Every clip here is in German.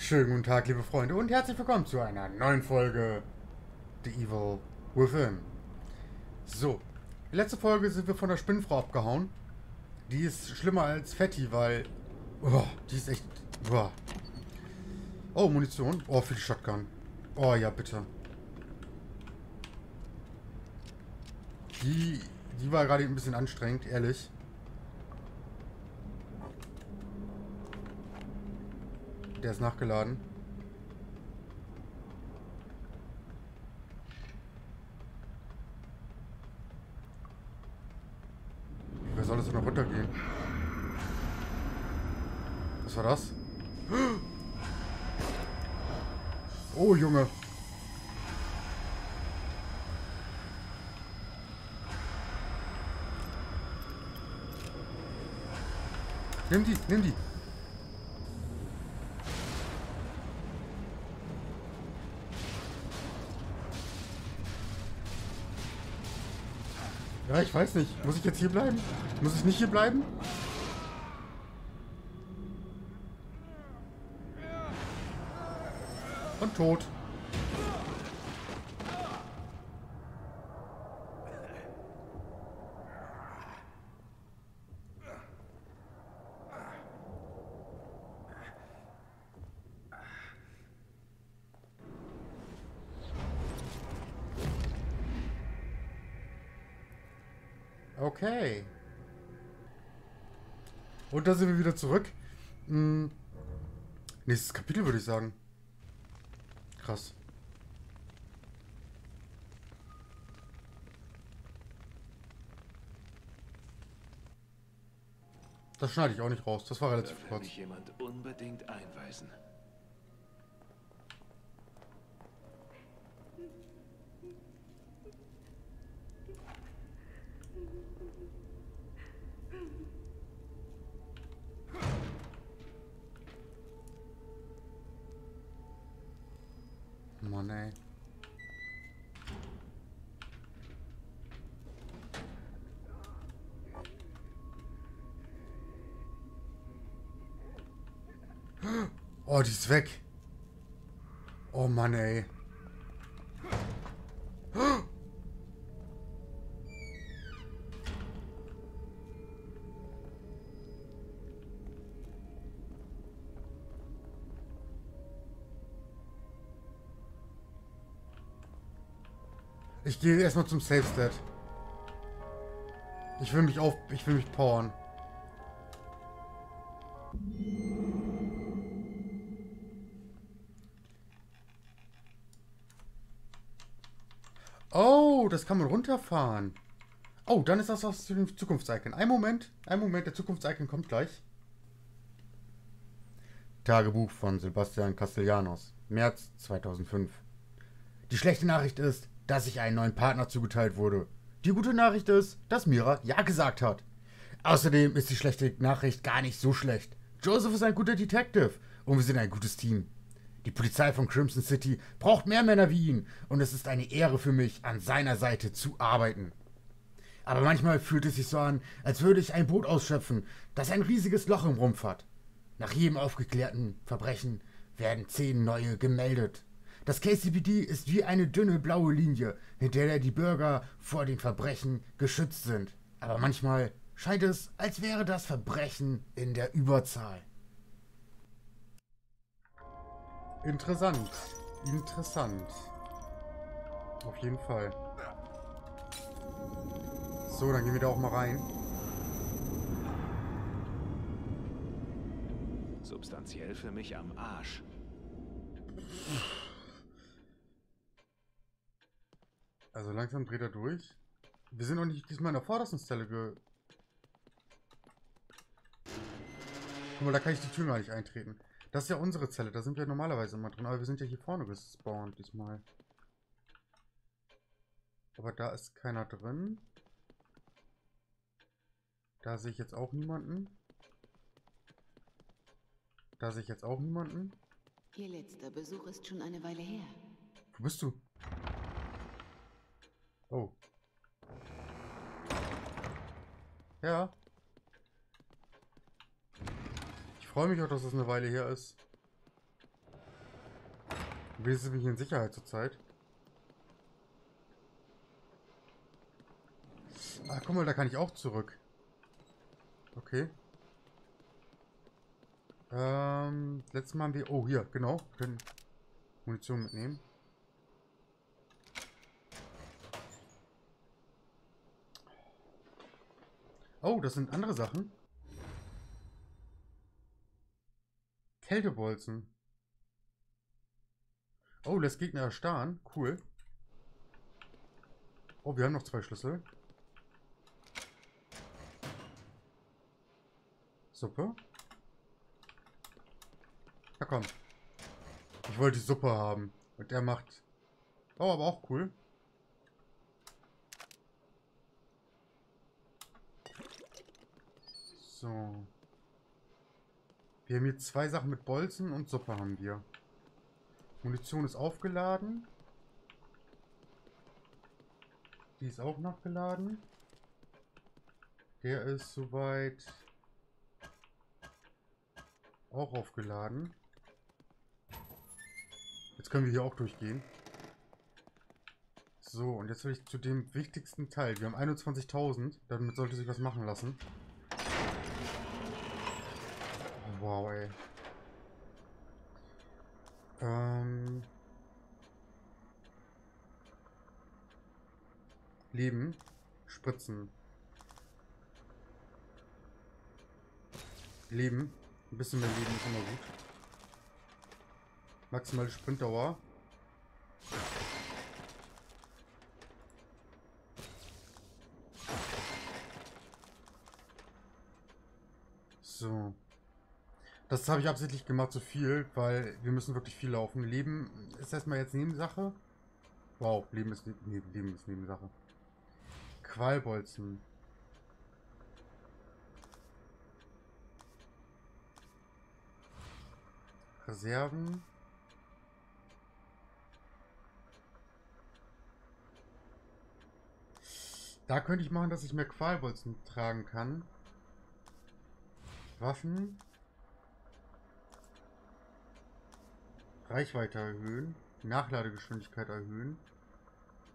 Schönen guten Tag, liebe Freunde, und herzlich willkommen zu einer neuen Folge The Evil Within. So, letzte Folge sind wir von der Spinnfrau abgehauen. Die ist schlimmer als Fetti, weil... Oh, die ist echt... Oh, oh Munition. Oh, für die Shotgun. Oh, ja, bitte. Die, die war gerade ein bisschen anstrengend, ehrlich. Der ist nachgeladen. Wer soll das denn noch runtergehen? Was war das? Oh, Junge. Nimm die, nimm die. Ja, ich weiß nicht. Muss ich jetzt hier bleiben? Muss ich nicht hier bleiben? Und tot. Okay. Und da sind wir wieder zurück. Hm. Nächstes Kapitel würde ich sagen. Krass. Das schneide ich auch nicht raus. Das war relativ da will kurz. mich jemand unbedingt einweisen. Mann, ey. Oh, die ist weg. Oh Mann, ey. Ich gehe erstmal zum Safe Stat. Ich will mich auf. Ich will mich powern. Oh, das kann man runterfahren. Oh, dann ist das dem Zukunftsicon. Ein Moment, ein Moment, der Zukunftsicon kommt gleich. Tagebuch von Sebastian Castellanos, März 2005. Die schlechte Nachricht ist, dass ich einen neuen Partner zugeteilt wurde. Die gute Nachricht ist, dass Mira Ja gesagt hat. Außerdem ist die schlechte Nachricht gar nicht so schlecht. Joseph ist ein guter Detective und wir sind ein gutes Team. Die Polizei von Crimson City braucht mehr Männer wie ihn und es ist eine Ehre für mich, an seiner Seite zu arbeiten. Aber manchmal fühlt es sich so an, als würde ich ein Boot ausschöpfen, das ein riesiges Loch im Rumpf hat. Nach jedem aufgeklärten Verbrechen werden zehn neue gemeldet. Das KCPD ist wie eine dünne blaue Linie, hinter der die Bürger vor den Verbrechen geschützt sind. Aber manchmal scheint es, als wäre das Verbrechen in der Überzahl. Interessant. Interessant. Auf jeden Fall. So, dann gehen wir da auch mal rein. Substanziell für mich am Arsch. Also langsam dreht er durch. Wir sind noch nicht diesmal in der vordersten Zelle ge... Guck mal, da kann ich die Tür gar nicht eintreten. Das ist ja unsere Zelle, da sind wir normalerweise immer drin. Aber wir sind ja hier vorne gespawnt diesmal. Aber da ist keiner drin. Da sehe ich jetzt auch niemanden. Da sehe ich jetzt auch niemanden. Ihr letzter Besuch ist schon eine Weile her. Wo bist du? Oh. Ja. Ich freue mich auch, dass es eine Weile her ist. Wir sind hier in Sicherheit zurzeit. Ah, guck mal, da kann ich auch zurück. Okay. Ähm, letztes Mal haben wir... Oh, hier, genau. Wir können Munition mitnehmen. Oh, das sind andere Sachen. Kältebolzen. Oh, lässt Gegner erstarren. Cool. Oh, wir haben noch zwei Schlüssel. Suppe. Na komm. Ich wollte die Suppe haben. Und der macht... Oh, aber auch cool. So. Wir haben hier zwei Sachen mit Bolzen und Suppe haben wir. Munition ist aufgeladen. Die ist auch nachgeladen. Der ist soweit auch aufgeladen. Jetzt können wir hier auch durchgehen. So, und jetzt will ich zu dem wichtigsten Teil. Wir haben 21.000. Damit sollte sich was machen lassen. Oh, wow, ey. Ähm... Leben. Spritzen. Leben. Ein bisschen mehr Leben ist immer gut. Maximale Sprintdauer. So. Habe ich absichtlich gemacht, so viel, weil wir müssen wirklich viel laufen. Leben ist erstmal jetzt Nebensache. Wow, Leben ist, ne Leben ist Nebensache. Qualbolzen. Reserven. Da könnte ich machen, dass ich mehr Qualbolzen tragen kann. Waffen. Reichweite erhöhen. Nachladegeschwindigkeit erhöhen.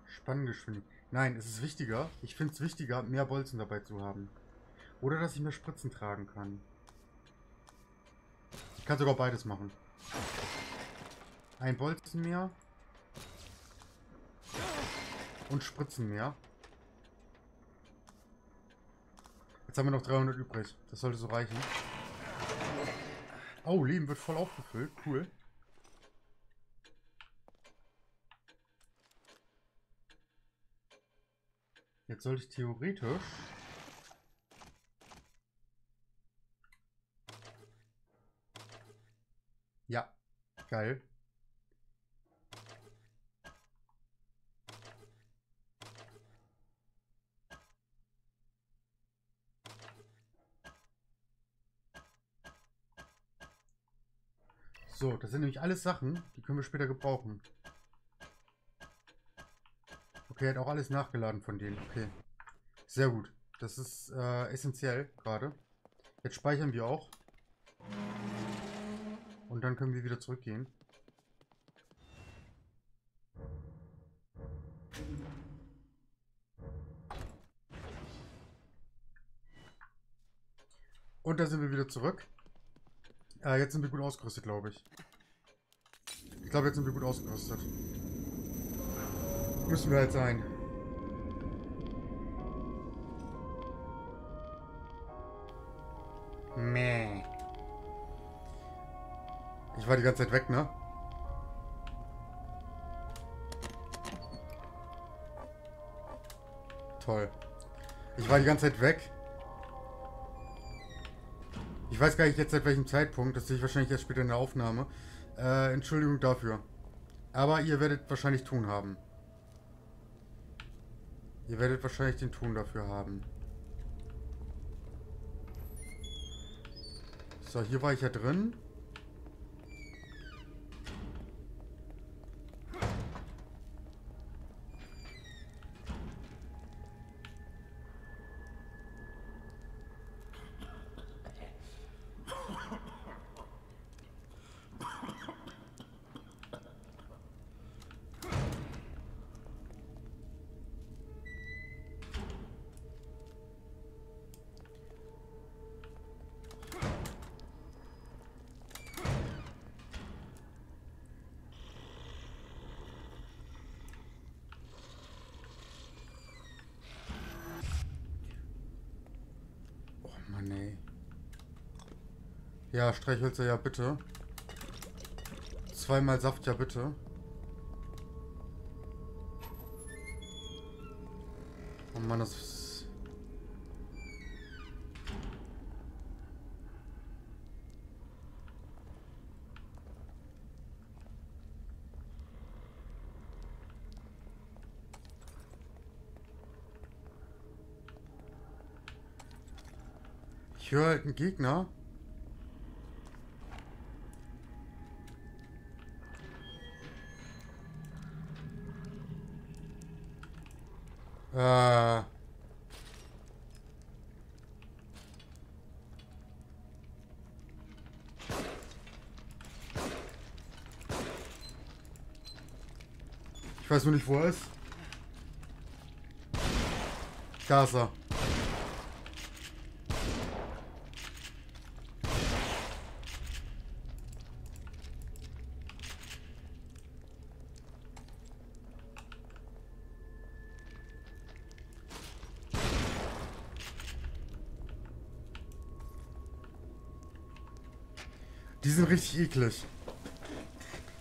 Spanngeschwindigkeit. Nein, es ist wichtiger. Ich finde es wichtiger, mehr Bolzen dabei zu haben. Oder dass ich mehr Spritzen tragen kann. Ich kann sogar beides machen. Ein Bolzen mehr. Und Spritzen mehr. Jetzt haben wir noch 300 übrig. Das sollte so reichen. Oh, Leben wird voll aufgefüllt. Cool. Jetzt sollte ich theoretisch... Ja, geil. So, das sind nämlich alles Sachen, die können wir später gebrauchen. Okay, hat auch alles nachgeladen von denen. Okay. Sehr gut. Das ist äh, essentiell gerade. Jetzt speichern wir auch. Und dann können wir wieder zurückgehen. Und da sind wir wieder zurück. Äh, jetzt sind wir gut ausgerüstet, glaube ich. Ich glaube, jetzt sind wir gut ausgerüstet. Müssen wir halt sein. Meh. Ich war die ganze Zeit weg, ne? Toll. Ich war die ganze Zeit weg. Ich weiß gar nicht jetzt seit welchem Zeitpunkt. Das sehe ich wahrscheinlich erst später in der Aufnahme. Äh, Entschuldigung dafür. Aber ihr werdet wahrscheinlich tun haben. Ihr werdet wahrscheinlich den Ton dafür haben. So, hier war ich ja drin. Ja, Streichhölzer, ja bitte. Zweimal Saft, ja bitte. Oh Mann, das ist... Ich höre halt einen Gegner. Äh. Ich weiß nur nicht, wo er ist. Da ist er. Die sind richtig eklig.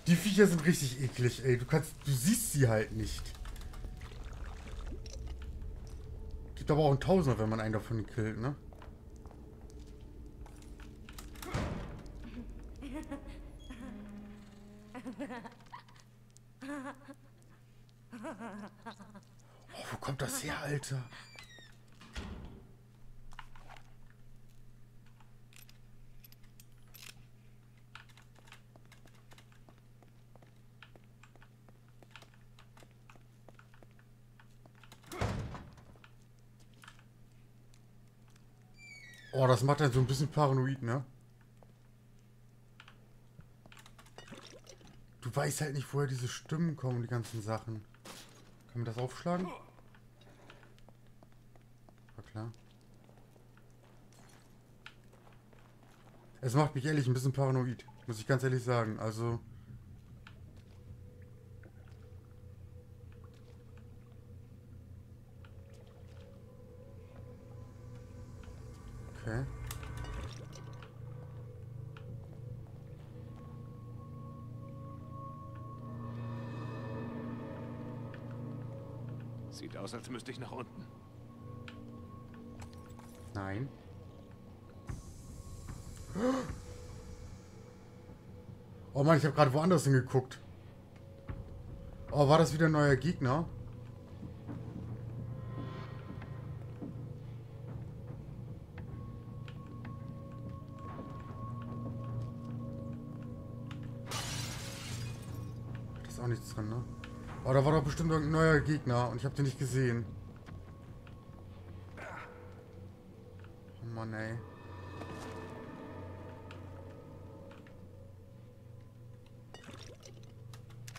Die Viecher sind richtig eklig, ey. Du kannst, du siehst sie halt nicht. Gibt aber auch einen Tausender, wenn man einen davon killt, ne? Oh, wo kommt das her, Alter? Oh, das macht einen so ein bisschen paranoid, ne? Du weißt halt nicht, woher diese Stimmen kommen, die ganzen Sachen. Können wir das aufschlagen? War klar. Es macht mich ehrlich ein bisschen paranoid, muss ich ganz ehrlich sagen. Also... müsste ich nach unten. Nein. Oh Mann, ich habe gerade woanders hingeguckt. Oh, war das wieder ein neuer Gegner? Oh, da war doch bestimmt irgendein neuer Gegner und ich habe den nicht gesehen. Oh Mann, ey.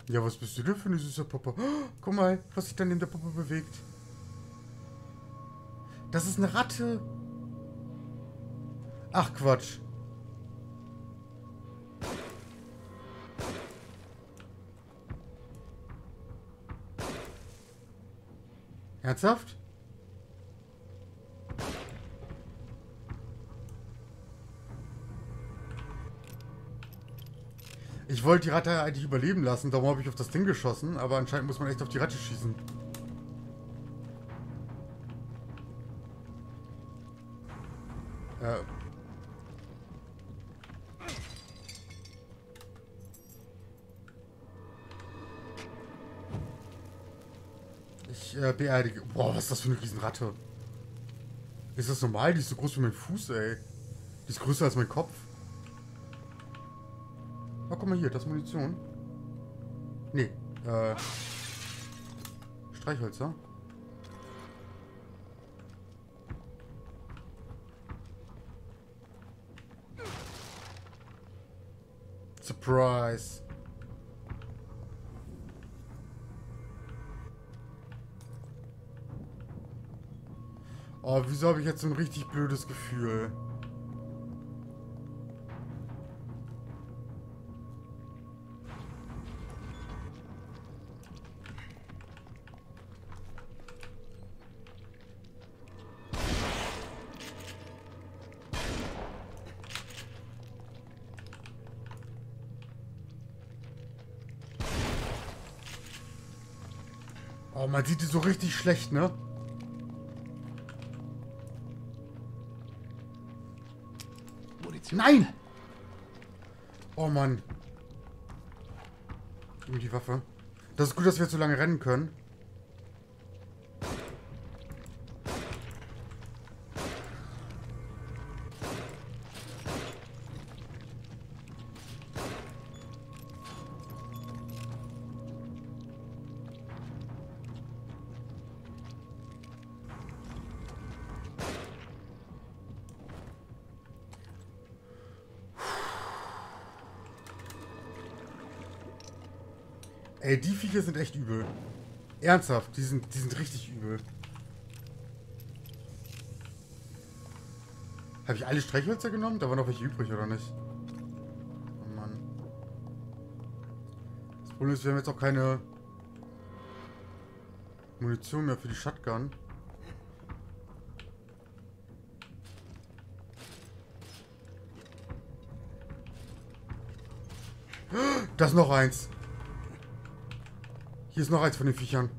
Ja, was bist du denn für eine süße Puppe? Oh, guck mal, was sich dann in der Puppe bewegt. Das ist eine Ratte. Ach, Quatsch. Ernsthaft? Ich wollte die Ratte eigentlich überleben lassen, darum habe ich auf das Ding geschossen, aber anscheinend muss man echt auf die Ratte schießen. Beerdige. Boah, was ist das für eine Riesenratte? Ist das normal? Die ist so groß wie mein Fuß, ey. Die ist größer als mein Kopf. Oh, guck mal hier, das ist Munition. Nee, äh. Streichhölzer. Surprise. Oh, wieso habe ich jetzt so ein richtig blödes Gefühl? Oh, man sieht die so richtig schlecht, ne? Nein! Oh Mann. Mir die Waffe. Das ist gut, dass wir so lange rennen können. Ey, die Viecher sind echt übel. Ernsthaft, die sind, die sind richtig übel. Habe ich alle Streichhölzer genommen? Da waren noch welche übrig, oder nicht? Oh Mann. Das Problem ist, wir haben jetzt auch keine Munition mehr für die Shotgun. Das ist noch eins. Hier ist noch eins von den Viechern.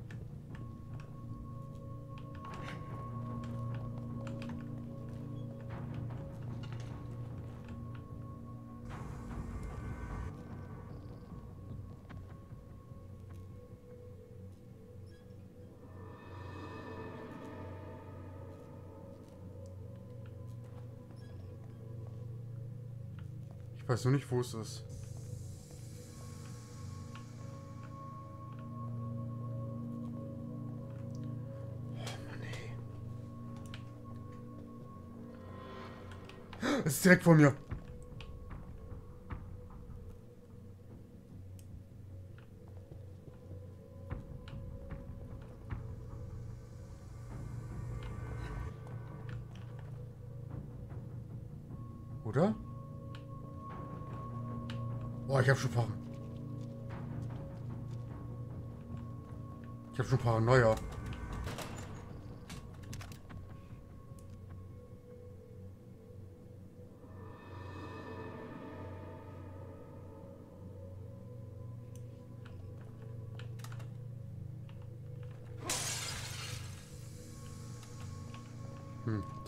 Ich weiß nur nicht, wo es ist. Ist direkt vor mir. Oder? Boah, ich hab schon Par Ich hab schon Paranoia.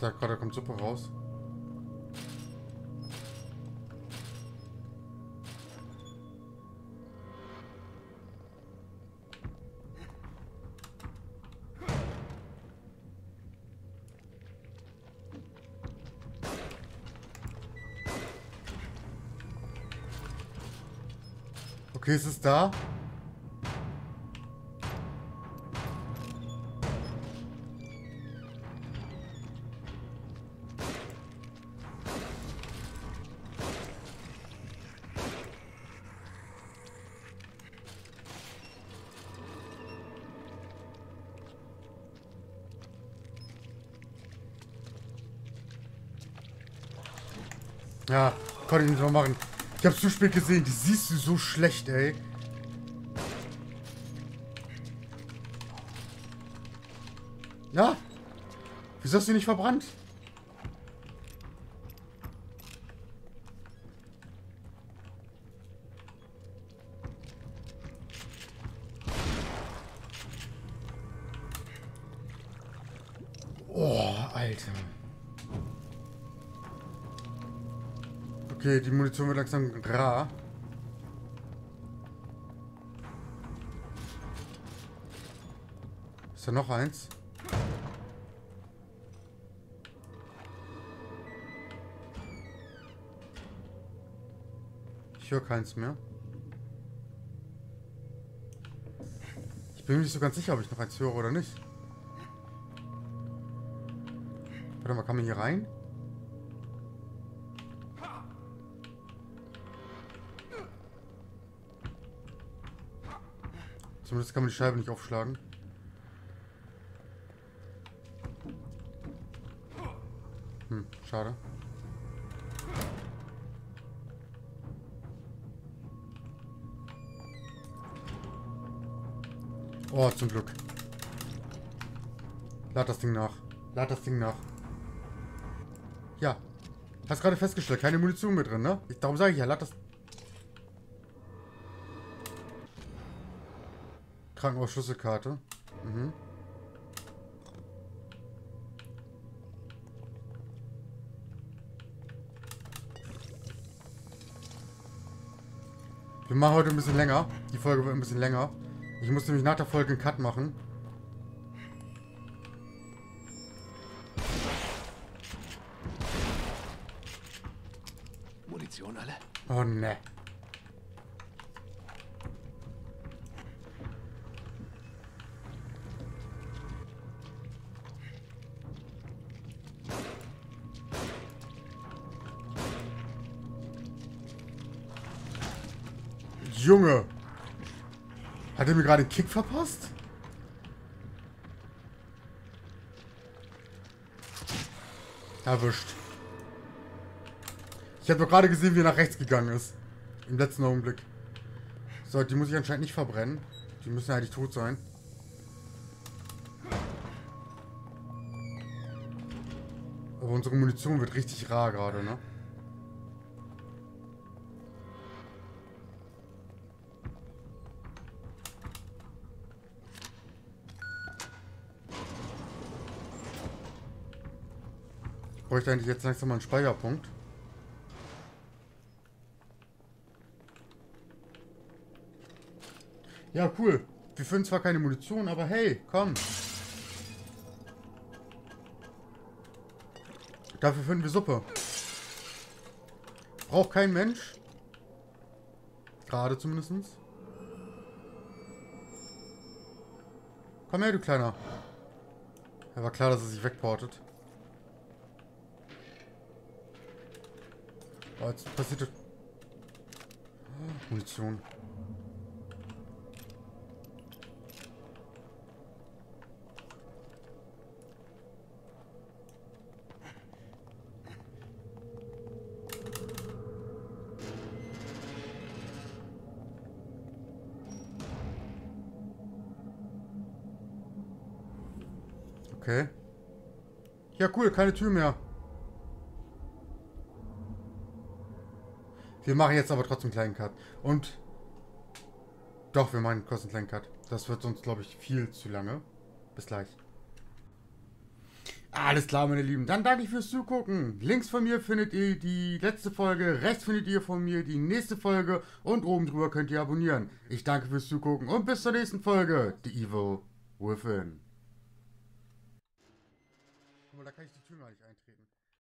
Sag gerade, da kommt Suppe raus. Okay, ist es da? Mal machen. Ich hab's zu spät gesehen. Die siehst du so schlecht, ey. Ja. Wieso hast du nicht verbrannt? Okay, die Munition wird langsam rar. Ist da noch eins? Ich höre keins mehr. Ich bin mir nicht so ganz sicher, ob ich noch eins höre oder nicht. Warte mal, kann man hier rein? Zumindest kann man die Scheibe nicht aufschlagen. Hm, schade. Oh, zum Glück. Lad das Ding nach. Lad das Ding nach. Ja. Hast gerade festgestellt, keine Munition mehr drin, ne? Ich, darum sage ich ja, lad das... Krankenhausschlüsselkarte. Mhm. Wir machen heute ein bisschen länger. Die Folge wird ein bisschen länger. Ich muss nämlich nach der Folge einen Cut machen. Munition alle? Oh ne. Junge! Hat er mir gerade einen Kick verpasst? Erwischt. Ich habe doch gerade gesehen, wie er nach rechts gegangen ist. Im letzten Augenblick. So, die muss ich anscheinend nicht verbrennen. Die müssen eigentlich tot sein. Aber unsere Munition wird richtig rar gerade, ne? Bräuchte eigentlich jetzt langsam mal einen Speicherpunkt. Ja, cool. Wir finden zwar keine Munition, aber hey, komm. Dafür finden wir Suppe. Braucht kein Mensch. Gerade zumindest. Komm her, du Kleiner. Ja, war klar, dass er sich wegportet. Aber jetzt passiert... das- Munition. Okay. Ja, cool, keine Tür mehr. Wir machen jetzt aber trotzdem einen kleinen Cut. Und... Doch, wir machen kurz einen kleinen Cut. Das wird sonst, glaube ich, viel zu lange. Bis gleich. Alles klar, meine Lieben. Dann danke ich fürs Zugucken. Links von mir findet ihr die letzte Folge, rechts findet ihr von mir die nächste Folge und oben drüber könnt ihr abonnieren. Ich danke fürs Zugucken und bis zur nächsten Folge. The Evil Within. Guck mal, da kann ich die Tür gar nicht